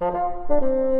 Música